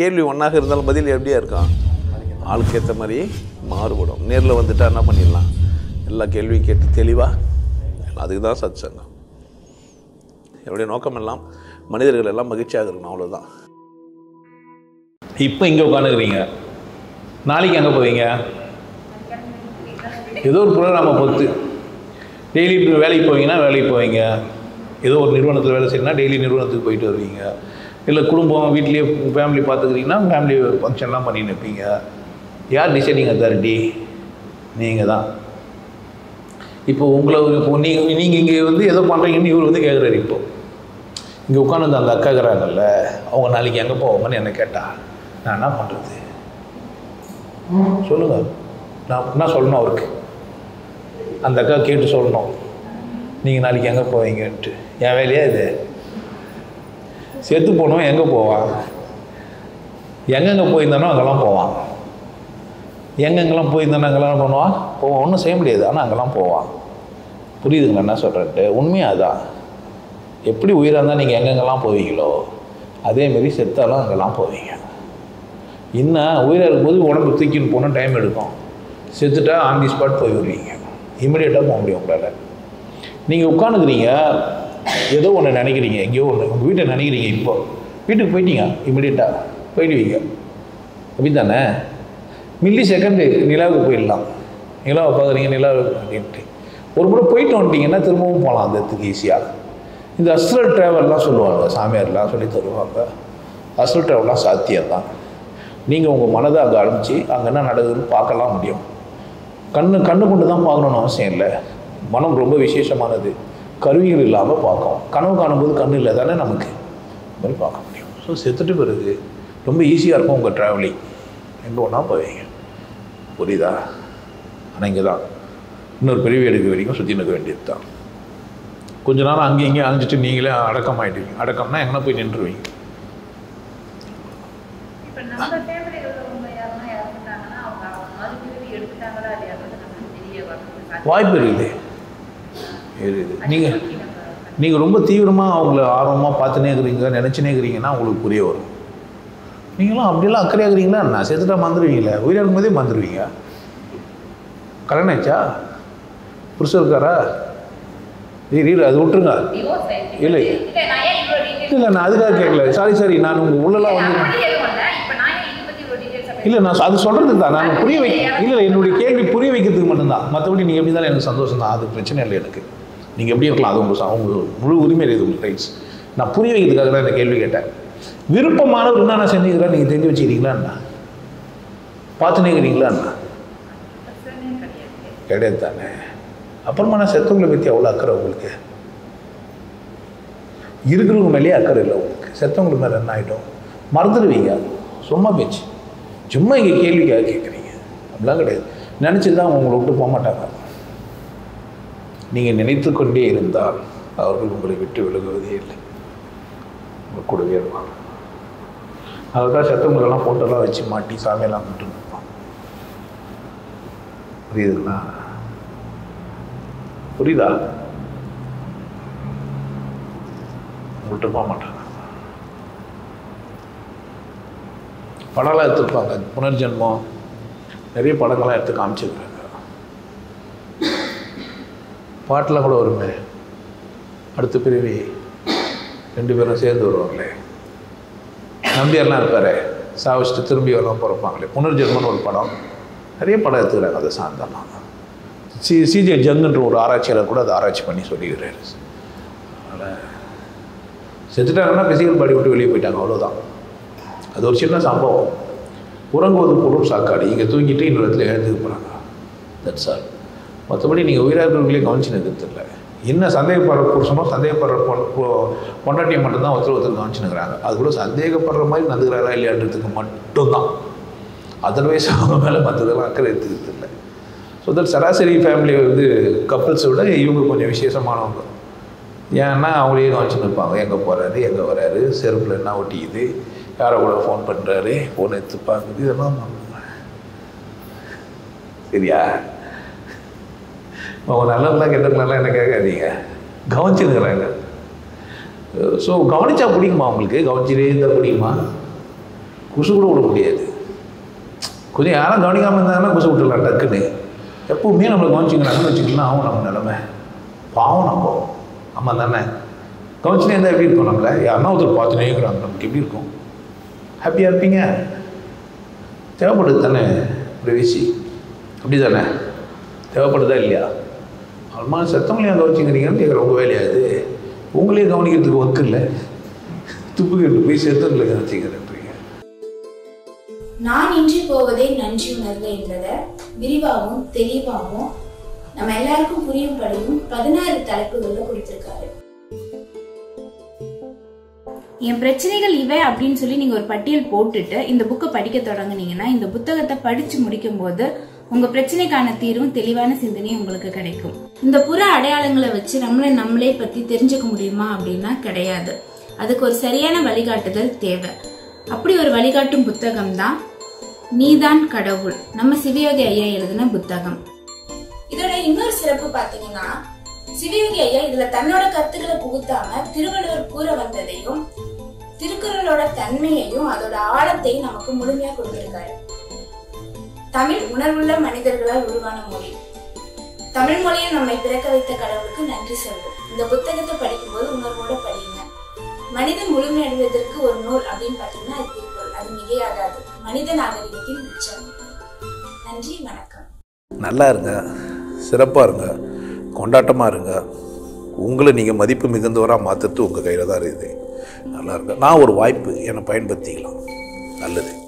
கேள்வி ஒன்றாக இருந்தாலும் பதில் எப்படியா இருக்கும்? ஆளுக்கு ஏற்ற மாதிரி மாறுபடும். நேரில் வந்துட்டா என்ன பண்ணிடலாம்? எல்லா கேள்வியும் கேட்டு தெளிவாக அதுக்கு தான் சத் சங்கம் என்னுடைய நோக்கம் எல்லாம் மனிதர்கள் எல்லாம் மகிழ்ச்சியாக இருக்கணும் அவ்வளோதான் இப்போ இங்கே உட்காந்துக்கிறீங்க நாளைக்கு எங்கே போவீங்க? ஏதோ ஒரு ப்ரோக்ராமை பொறுத்து. டெய்லி வேலைக்கு போவீங்கன்னா வேலைக்கு போவீங்க. ஏதோ ஒரு நிறுவனத்தில் வேலை செய்யணும்னா டெய்லி நிறுவனத்துக்கு போயிட்டு வருவீங்க. இல்லை குடும்பம் வீட்லேயே ஃபேமிலி பார்த்துக்கிறீங்கன்னா ஃபேமிலி ஃபங்க்ஷன்லாம் பண்ணின்னு இருப்பீங்க. யார் டிசைனிங் அத்தாரிட்டி நீங்கள் தான். இப்போ உங்களை இப்போ நீங்கள் நீங்கள் இங்கே வந்து ஏதோ பண்ணுறீங்கன்னு இவர் வந்து கேட்குறாரு இப்போ. இங்கே உட்காந்து அந்த அக்கா இருக்கிறாங்கல்ல அவங்க நாளைக்கு எங்கே போவாங்கன்னு என்னை கேட்டா நான் என்ன பண்ணுறது சொல்லுங்கள் நான் என்ன சொல்லணும் அவருக்கு. அந்த அக்கா கேட்டு சொல்லணும். நீங்கள் நாளைக்கு எங்கே போவீங்கன்ட்டு. என் வேலையா இது? செத்து போனவன் எங்கே போவான்? எங்கெங்கே போயிருந்தானோ அங்கெல்லாம் போவான். எங்கெங்கெல்லாம் போயிருந்தானோ அங்கெல்லாம் பண்ணுவான். போவான். ஒன்றும் செய்ய முடியாது. ஆனால் அங்கெல்லாம் போவான். புரியுதுங்களா? என்ன சொல்கிறேன்ட்டு உண்மையாக அதான். எப்படி உயிராக இருந்தால் நீங்கள் எங்கெங்கெல்லாம் போவீங்களோ அதேமாரி செத்தாலும் அங்கெல்லாம் போவீங்க. இன்னும் உயிராக இருக்கும்போது உடம்பு தூக்கின்னு போனால் டைம் எடுக்கும். செத்துட்டா ஆன் தி ஸ்பாட் போய் வருவீங்க. இமிடியேட்டாக போக முடியும் உங்களால். நீங்கள் உட்காந்துக்கிறீங்க ஏதோ ஒன்று நினைக்கிறீங்க எங்கேயோ ஒன்று உங்கள் வீட்டை நினைக்கிறீங்க இப்போ. வீட்டுக்கு போயிட்டீங்க இமிடியட்டாக போயிடுவீங்க. அப்படி தானே மில்லி செகண்டு நிலாவுக்கு போயிடலாம். நிலாவை பார்க்குறீங்க நிலாவுக்கு அப்படின்ட்டு ஒரு முறை போயிட்டு வந்துட்டீங்கன்னா திரும்பவும் போகலாம் அந்த இடத்துக்கு ஈஸியாக இந்த அஸ்ட்ரல் ட்ராவல்லாம் சொல்லுவாங்க சாமியார்லாம் சொல்லி தருவாங்க. அஸ்ட்ரல் ட்ராவல்லாம் சாத்தியம் தான் நீங்கள் உங்கள் மனதை அங்கே அனுப்பிச்சு அங்கே என்ன நடக்குதுன்னு பார்க்கலாம் முடியும். கண்ணு கண்ணு கொண்டு தான் பார்க்கணுன்னு அவசியம் இல்லை. மனம் ரொம்ப விசேஷமானது. கருவிகள் இல்லாமல் பார்க்கும். கனவு காணும்போது கண்ணு இல்லை தானே நமக்கு? இந்த மாதிரி பார்க்க முடியும். ஸோ செத்துட்டு பிறகு ரொம்ப ஈஸியாக இருக்கும் உங்கள் ட்ராவலிங் எங்கே ஒன்றா போவீங்க. புரியுதா? ஆனால் இங்கே தான் இன்னொரு பிரிவு எடுக்க வரைக்கும் சுற்றி நிற்க வேண்டியது தான் கொஞ்ச நேரம் அங்கேயும் இங்கேயும் அழிஞ்சிட்டு நீங்களே அடக்கம் ஆகிடுவீங்க அடக்கம்னா எங்கே போய் நின்றுவீங்க வாய்ப்பு இருக்குது. இருக்குது நீங்கள் நீங்கள் ரொம்ப தீவிரமாக அவங்கள ஆர்வமாக பார்த்துனே இருக்கிறீங்க நினச்சினே இருக்கிறீங்கன்னா உங்களுக்கு புரிய வரும். நீங்களும் அப்படியெல்லாம் அக்கறையாக இருக்கிறீங்களா நான் சேர்த்துட்டா மறந்துடுவீங்களே. உயிராக இருக்கும்போதே மறந்துடுவீங்க. கல்யாணம் ஆச்சா புருஷன் இருக்காரா? நீர் இரு அது விட்டுருங்க. இல்லை. இல்ல. நான் இல்லை அதுக்காக கேட்கல சாரி சாரி நான் உங்கள் உள்ளலாம் வந்து இல்லை. நான் இல்லை அது சொல்கிறதுக்கு தான். நான் புரிய வை இல்லை இல்லை என்னுடைய கேள்வி புரிய வைக்கிறதுக்கு மட்டும்தான். மற்றபடி நீங்கள் எப்படி இருந்தாலும் எனக்கு சந்தோஷம் தான் அது பிரச்சனை இல்லை எனக்கு. நீங்கள் எப்படி இருக்கலாம்? அது உங்களுக்கு அவங்க முழு உரிமை இருக்குது உங்களுக்கு ரைட்ஸ் நான் புரிய வைக்கிறதுக்காக தான் இந்த கேள்வி கேட்டேன். விருப்பமானவர் என்னென்ன செஞ்சுக்கிறா நீங்கள் தெரிஞ்சு வச்சுக்கிறீங்களாண்ணா பார்த்துனே இருக்கிறீங்களாண்ணா கிடையாது தானே அப்புறமா நான் செத்தவங்களை பற்றி அவ்வளோ அக்கறை உங்களுக்கு. இருக்கிறவங்க மேலேயே அக்கறை இல்லை உங்களுக்கு. செத்தவங்களுக்கு மேலே என்ன ஆகிடும் மறந்துடுவீங்க. சும்மா பேச்சு. சும்மா இங்கே கேள்விக்காக கேட்குறீங்க. அப்படிலாம் கிடையாது. நினச்சி தான் உங்களை விட்டு போக மாட்டாங்க. நீங்கள் நினைத்து கொண்டே இருந்தால் அவர்கள் உங்களை விட்டு விலகுவதே இல்லை. உங்கள் கூடவே இருப்பாங்க. அதுதான் செத்தவங்களெல்லாம் ஃபோட்டோலாம் வச்சு மாட்டி சாமியெல்லாம் கும்பிட்டு நிற்பான் புரியுதுங்களா? புரியுதா? உங்கள்கிட்ட போக மாட்டாங்க. படம்லாம் எடுத்துருப்பாங்க. புனர்ஜென்மம். நிறைய படங்கள்லாம் எடுத்து காமிச்சிருக்கேன் பாட்டெலாம் கூட வருமே அடுத்த பிறவி ரெண்டு பேரும் சேர்ந்து வருவாங்களே. நம்பியார்லாம் இருப்பார். சாவிச்சுட்டு திரும்பி வரலாம் பிறப்பாங்களே. புனர்ஜென்மன் ஒரு படம். நிறைய படம் எடுத்துக்கிறாங்க அதை சார்ந்தெல்லாம் சி சிஜே ஜங்குன்ற ஒரு ஆராய்ச்சியாளர் கூட அதை ஆராய்ச்சி பண்ணி சொல்லிக்கிறாரு. அதனால் செத்துட்டாங்கன்னா பிசிக்கல் பாடி விட்டு வெளியே போயிட்டாங்க அவ்வளோதான் அது ஒரு சின்ன சம்பவம். உறங்குவது போடும் சாக்காடு. இங்கே தூங்கிட்டு இன்னொரு இடத்துல எழுந்துக்க போகிறாங்க தட்ஸ் ஆல் மற்றபடி நீங்கள் உயிரார்களே கவனிச்சுன்னு கவனிச்சு இல்லை என்ன சந்தேகப்படுற புருஷனோ சந்தேகப்படுற பொன் பொண்டாட்டியை மட்டும்தான் ஒருத்தர் ஒருத்தர் கவனிச்சு நிற்கிறாங்க அது கூட சந்தேகப்படுற மாதிரி நடந்துக்கிறாரா இல்லையான்றதுக்கு மட்டும்தான். அதர்வைஸ் அவங்க மேலே மற்றதெல்லாம் அக்கறை எடுத்துக்கிறது இல்லை ஸோ தட் சராசரி ஃபேமிலி வந்து கப்பல்ஸை விட இவங்க கொஞ்சம் விசேஷமானவங்க. ஏன்னா அவங்களே கவனிச்சு நிற்பாங்க எங்கே போகிறாரு எங்கே வராரு செருப்பில் என்ன ஒட்டிக்குது யாரை கூட ஃபோன் பண்ணுறாரு ஃபோன் எடுத்து பார்க்குது இதெல்லாம் பண்ணுவாங்க. சரியா? அவங்க நல்லதுலாம் கெட்டதுலாம் என்ன கேட்காதீங்க. கவனிச்சிருக்கிறாங்க ஸோ கவனிச்சா பிடிக்குமா உங்களுக்கு? கவனிச்சிட்டே இருந்தால் பிடிக்குமா? குசு கூட விட முடியாது. கொஞ்சம் யாரும் கவனிக்காமல் இருந்தாங்கன்னா குசு விட்டுலாம் டக்குன்னு. எப்பவுமே நம்மளை கவனிச்சிக்கிறாங்கன்னு வச்சுக்கலாம் ஆகும் நம்ம நிலமை. பாவம் நம்ம. ஆமாம் தானே கவனிச்சுனே இருந்தால் எப்படி இருக்கும் நம்மளை? யாருன்னா ஒருத்தர் பார்த்துனே இருக்கிறாங்க. நமக்கு எப்படி இருக்கும்? ஹாப்பியாக இருப்பீங்க? தேவைப்படுது தானே பிரவேசி அப்படி தானே தேவைப்படுதா இல்லையா? அம்மா செத்தவங்களையும் அங்கே வச்சுக்கிறீங்கன்னு கேட்குற உங்கள் வேலையாது உங்களையும் கவனிக்கிறதுக்கு ஒர்க் இல்லை. துப்பு கேட்டு போய் செத்தவங்களை வச்சுக்கிறேன்றீங்க நான் இன்றி போவதே நன்றி உணர்வு என்பதை விரிவாகவும் தெளிவாகவும் நம்ம எல்லாருக்கும் புரியும்படியும் பதினாறு தலைப்புகளில் கொடுத்துருக்காரு. என் பிரச்சனைகள் இவை அப்படின்னு சொல்லி நீங்க ஒரு பட்டியல் போட்டுட்டு இந்த புக்கை படிக்க தொடங்குனீங்கன்னா இந்த புத்தகத்தை படிச்சு முடிக்கும் போது உங்க பிரச்சனைக்கான தீர்வும் தெளிவான சிந்தனையும் உங்களுக்கு கிடைக்கும். இந்த புற அடையாளங்களை வச்சு நம்மளை நம்மளே பத்தி தெரிஞ்சுக்க முடியுமா அப்படின்னா கிடையாது. அதுக்கு ஒரு சரியான வழிகாட்டுதல் தேவை. அப்படி ஒரு வழிகாட்டும் புத்தகம் தான் நீதான் கடவுள். நம்ம சிவயோகி ஐயா எழுதின புத்தகம். இதோட இன்னொரு சிறப்பு பாத்தீங்கன்னா சிவயோகி ஐயா இதுல தன்னோட கருத்துக்களை புகுத்தாம திருவள்ளுவர் கூற வந்ததையும் திருக்குறளோட தன்மையையும் அதோட ஆழத்தையும் நமக்கு முழுமையா கொடுத்திருக்காரு. தமிழ் உணர்வுள்ள மனிதர்களால் உருவான மொழி. தமிழ் மொழியை நம்மை பிறக்க வைத்த கடவுளுக்கு நன்றி சொல்வோம். இந்த புத்தகத்தை படிக்கும்போது உணர்வோட படிங்க மனிதன் முழுமையடைவதற்கு ஒரு நூல் அப்படின்னு பாத்தீங்கன்னா அது திருக்குறள் அது மிகையாகாது. மனித நாகரிகத்தின் உச்சம். நன்றி வணக்கம். நல்லா இருங்க. சிறப்பாக இருங்க. கொண்டாட்டமாக இருங்க. உங்களை நீங்கள் மதிப்பு மிகுந்தவராக மாற்றுறது உங்கள் கையில் தான் இருக்குது. நல்லா இருங்க. நான் ஒரு வாய்ப்பு என்னை பயன்படுத்திக்கலாம். நல்லது.